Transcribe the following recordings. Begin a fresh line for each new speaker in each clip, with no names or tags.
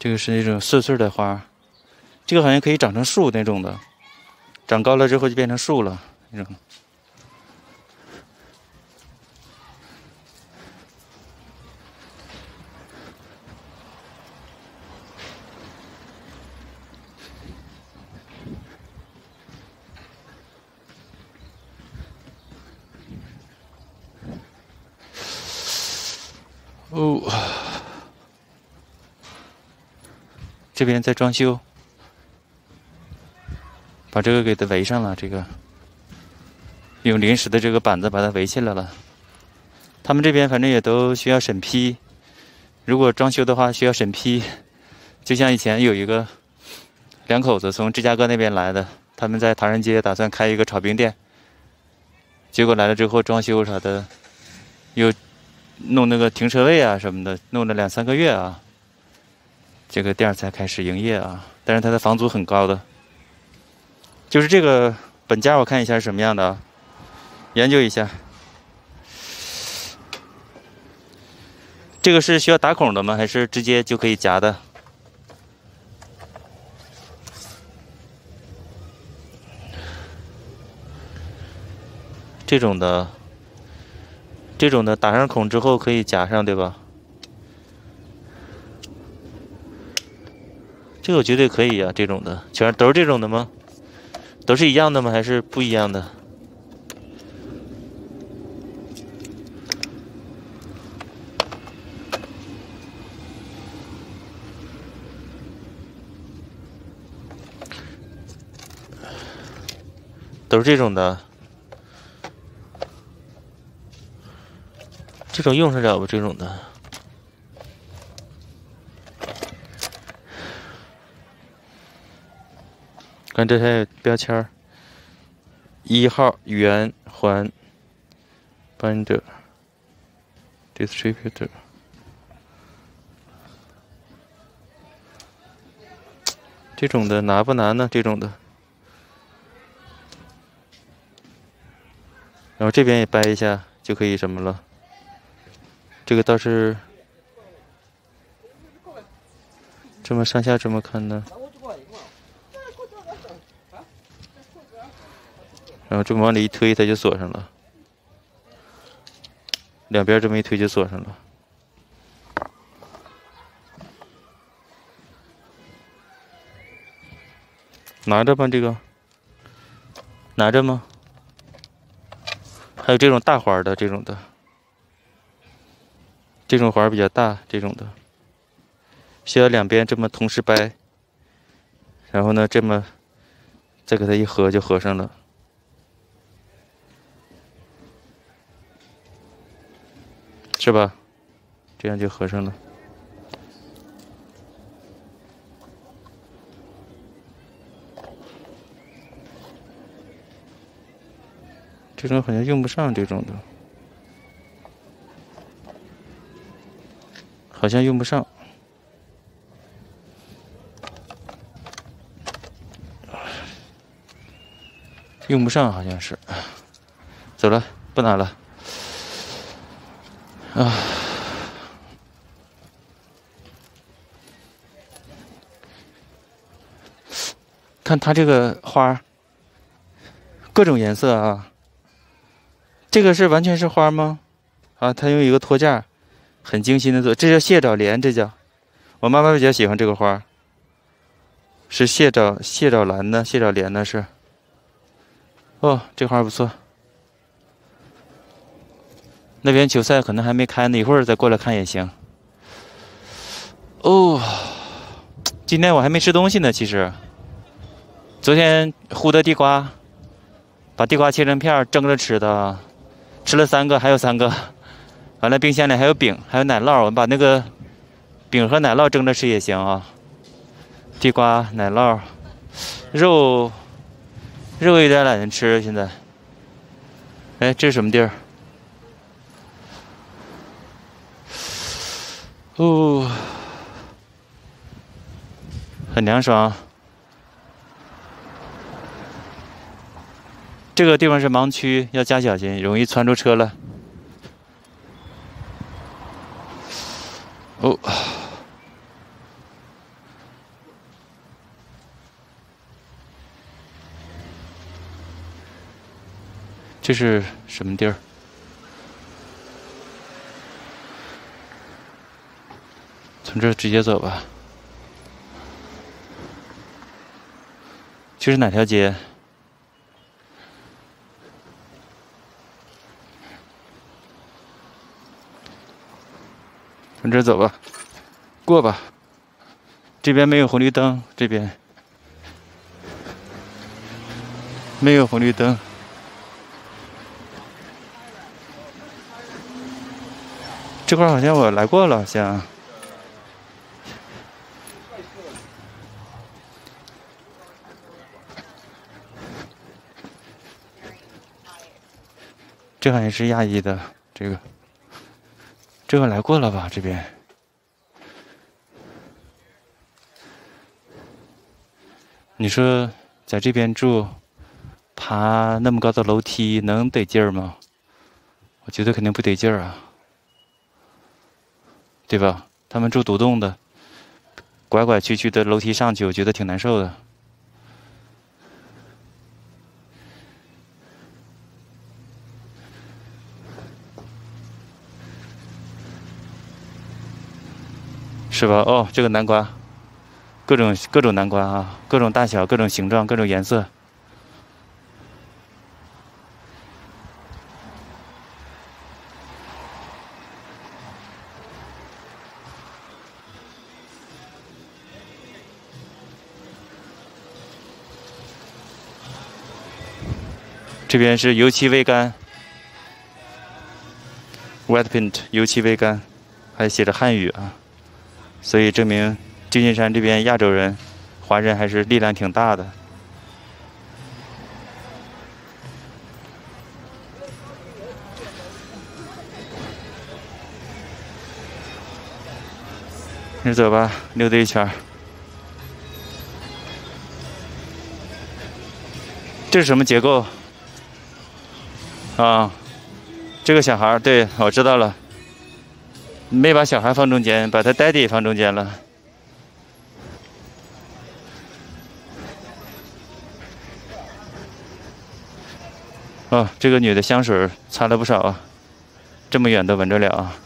这个是那种碎碎的花，这个好像可以长成树那种的，长高了之后就变成树了那种。这边在装修，把这个给它围上了。这个用临时的这个板子把它围起来了。他们这边反正也都需要审批，如果装修的话需要审批。就像以前有一个两口子从芝加哥那边来的，他们在唐人街打算开一个炒冰店，结果来了之后装修啥的又。弄那个停车位啊什么的，弄了两三个月啊，这个店才开始营业啊。但是它的房租很高的，就是这个本家，我看一下是什么样的啊，研究一下。这个是需要打孔的吗？还是直接就可以夹的？这种的。这种的打上孔之后可以夹上，对吧？这个绝对可以呀，这种的全都是这种的吗？都是一样的吗？还是不一样的？都是这种的。这种用得了不？这种的，看这还有标签儿，一号圆环扳指 distributor 这种的难不难呢？这种的，然后这边也掰一下就可以什么了。这个倒是这么上下这么看呢？然后这么往里一推，它就锁上了。两边这么一推就锁上了。拿着吧，这个拿着吗？还有这种大环的，这种的。这种环比较大，这种的需要两边这么同时掰，然后呢，这么再给它一合就合上了，是吧？这样就合上了。这种好像用不上这种的。好像用不上，用不上，好像是。走了，不拿了。啊，看它这个花，各种颜色啊。这个是完全是花吗？啊，它用一个托架。很精心的做，这叫蟹爪莲，这叫我妈妈比较喜欢这个花，是蟹爪蟹爪兰呢，蟹爪莲呢是。哦，这花不错。那边球赛可能还没开呢，一会儿再过来看也行。哦，今天我还没吃东西呢，其实。昨天烀的地瓜，把地瓜切成片蒸着吃的，吃了三个，还有三个。完了，冰箱里还有饼，还有奶酪。我们把那个饼和奶酪蒸着吃也行啊。地瓜、奶酪、肉，肉有点懒得吃。现在，哎，这是什么地儿？哦，很凉爽。这个地方是盲区，要加小心，容易窜出车来。哦。这是什么地儿？从这直接走吧。这是哪条街？从这走吧，过吧。这边没有红绿灯，这边没有红绿灯。这块好像我来过了，好像。这好像是亚裔的，这个，这个来过了吧？这边，你说在这边住，爬那么高的楼梯能得劲儿吗？我觉得肯定不得劲儿啊。对吧？他们住独栋的，拐拐曲曲的楼梯上去，我觉得挺难受的，是吧？哦，这个南瓜，各种各种南瓜啊，各种大小、各种形状、各种颜色。这边是油漆未干，white paint，油漆未干，还写着汉语啊，所以证明旧金山这边亚洲人、华人还是力量挺大的。你走吧，溜达一圈。这是什么结构？啊，这个小孩对我知道了，没把小孩放中间，把他 daddy 放中间了。哦，这个女的香水擦了不少啊，这么远都闻着了啊。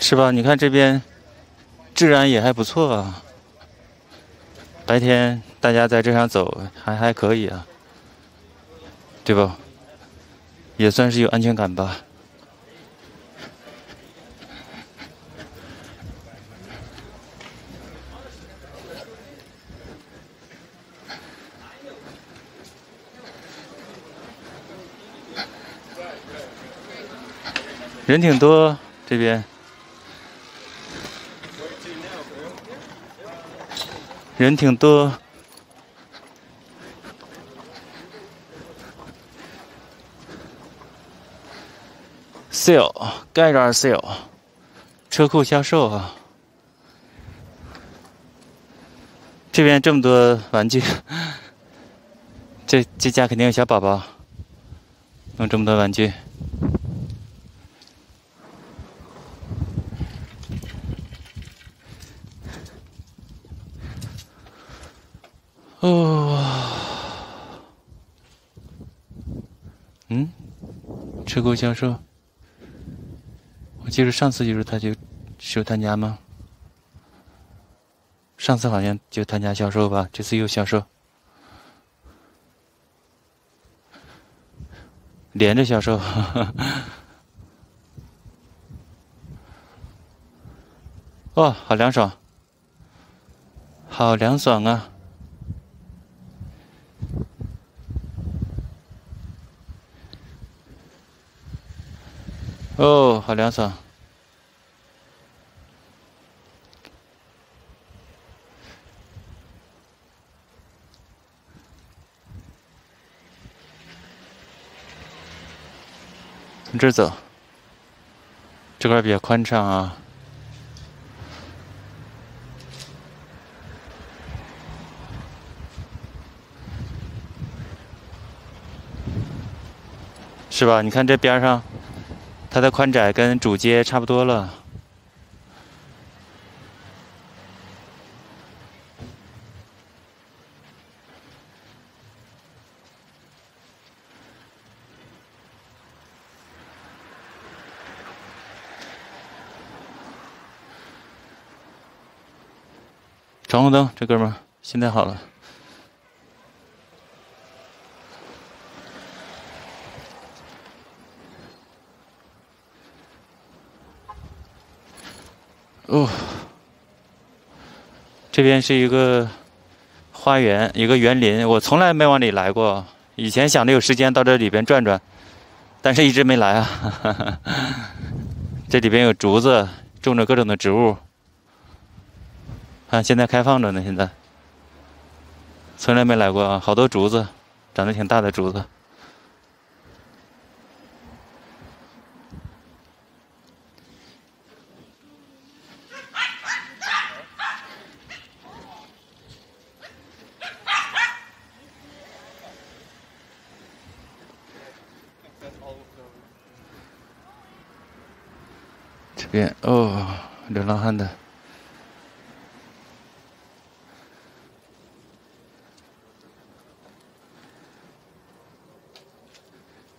是吧？你看这边治安也还不错啊。白天大家在这上走还还可以啊，对吧？也算是有安全感吧。人挺多，这边。人挺多，sale 盖着 sale 车库销售啊，这边这么多玩具，这这家肯定有小宝宝，弄这么多玩具。车库销售，我记得上次就是他就是他家吗？上次好像就他家销售吧，这次又销售，连着销售，哦，好凉爽，好凉爽啊！哦，好凉爽！从这走，这块比较宽敞啊，是吧？你看这边上。它的宽窄跟主街差不多了。闯红灯，这哥们儿现在好了。哦，这边是一个花园，一个园林，我从来没往里来过。以前想着有时间到这里边转转，但是一直没来啊。这里边有竹子，种着各种的植物。看，现在开放着呢。现在从来没来过啊，好多竹子，长得挺大的竹子。这边哦，流浪汉的。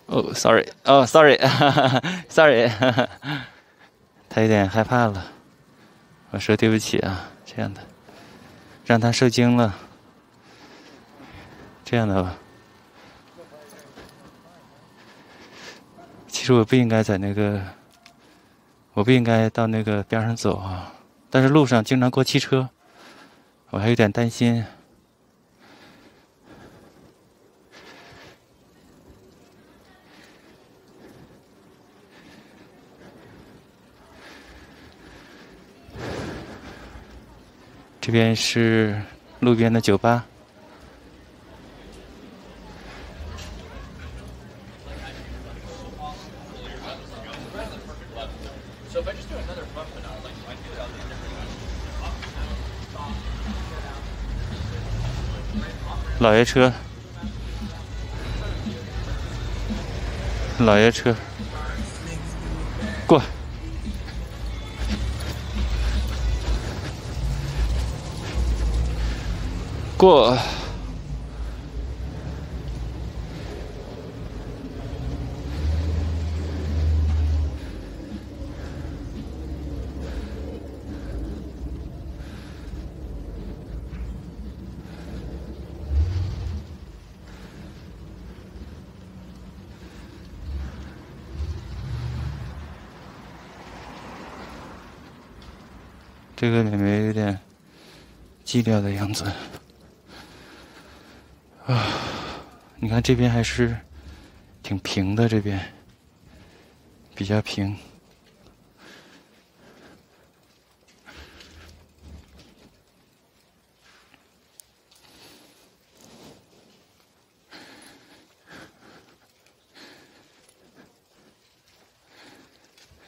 哦，sorry，哦，sorry，sorry，他有点害怕了。我说对不起啊，这样的，让他受惊了。这样的吧。其实我不应该在那个，我不应该到那个边上走啊。但是路上经常过汽车，我还有点担心。这边是路边的酒吧。老爷车，老爷车，过。过，这个妹妹有点寂寥的样子。啊，你看这边还是挺平的，这边比较平。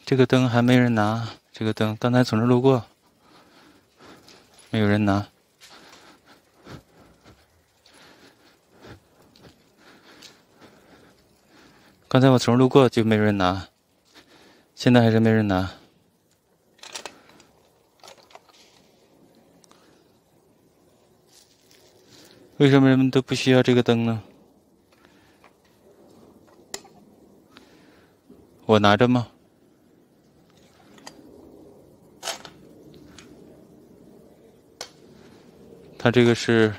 这个灯还没人拿，这个灯刚才从这路过，没有人拿。刚才我从路过就没人拿，现在还是没人拿。为什么人们都不需要这个灯呢？我拿着吗？它这个是。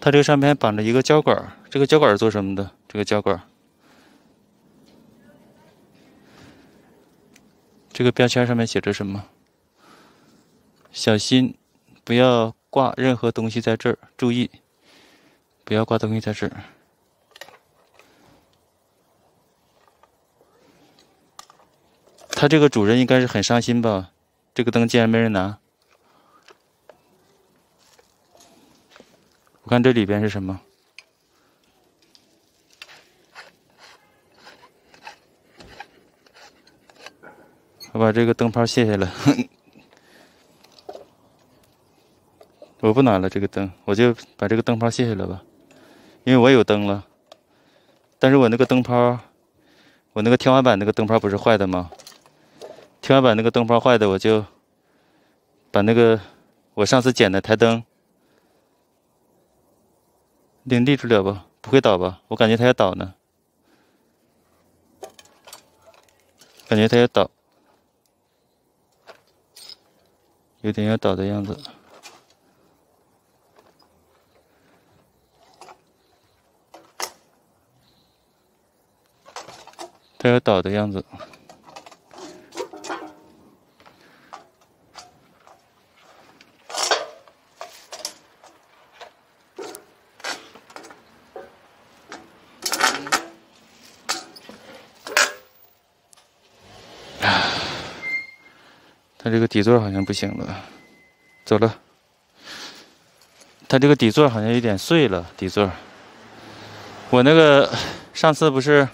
它这个上面绑着一个胶管，这个胶管做什么的？这个胶管，这个标签上面写着什么？小心，不要挂任何东西在这儿。注意，不要挂东西在这儿。它这个主人应该是很伤心吧？这个灯竟然没人拿。我看这里边是什么？我把这个灯泡卸下来。我不拿了这个灯，我就把这个灯泡卸下来吧，因为我有灯了。但是我那个灯泡，我那个天花板那个灯泡不是坏的吗？天花板那个灯泡坏的，我就把那个我上次捡的台灯能立住了吧？不会倒吧？我感觉它要倒呢，感觉它要倒，有点要倒的样子。它要倒的样子。它这个底座好像不行了，走了。它这个底座好像有点碎了，底座。我那个上次不是。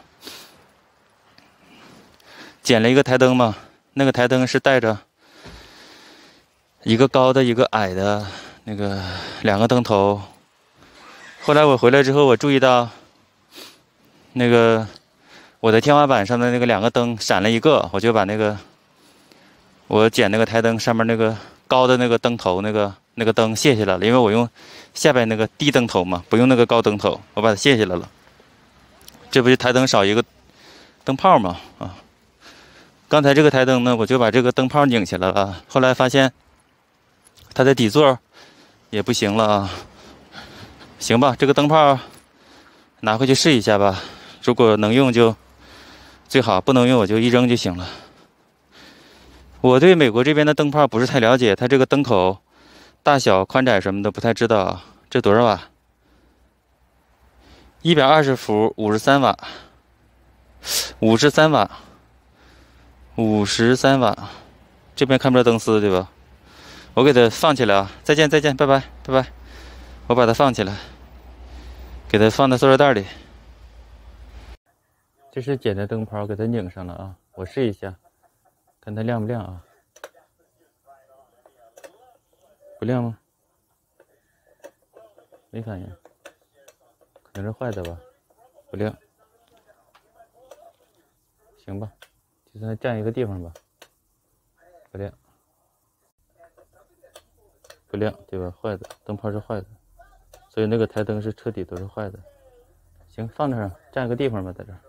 捡了一个台灯嘛，那个台灯是带着一个高的，一个矮的，那个两个灯头。后来我回来之后，我注意到那个我的天花板上的那个两个灯闪了一个，我就把那个我捡那个台灯上面那个高的那个灯头那个那个灯卸下来了，因为我用下边那个低灯头嘛，不用那个高灯头，我把它卸下来了。这不就台灯少一个灯泡吗？啊。刚才这个台灯呢，我就把这个灯泡拧下来了。后来发现它的底座也不行了啊。行吧，这个灯泡拿回去试一下吧。如果能用就最好，不能用我就一扔就行了。我对美国这边的灯泡不是太了解，它这个灯口大小、宽窄什么的不太知道。这多少瓦？一百二十伏，五十三瓦，五十三瓦。五十三瓦，这边看不着灯丝对吧？我给它放起来啊！再见再见，拜拜拜拜！我把它放起来，给它放在塑料袋里。这是捡的灯泡，给它拧上了啊！我试一下，看它亮不亮啊？不亮吗？没反应，可能是坏的吧？不亮，行吧。就算占一个地方吧，不亮，不亮，对吧？坏的，灯泡是坏的，所以那个台灯是彻底都是坏的。行，放那儿，占个地方吧，在这儿。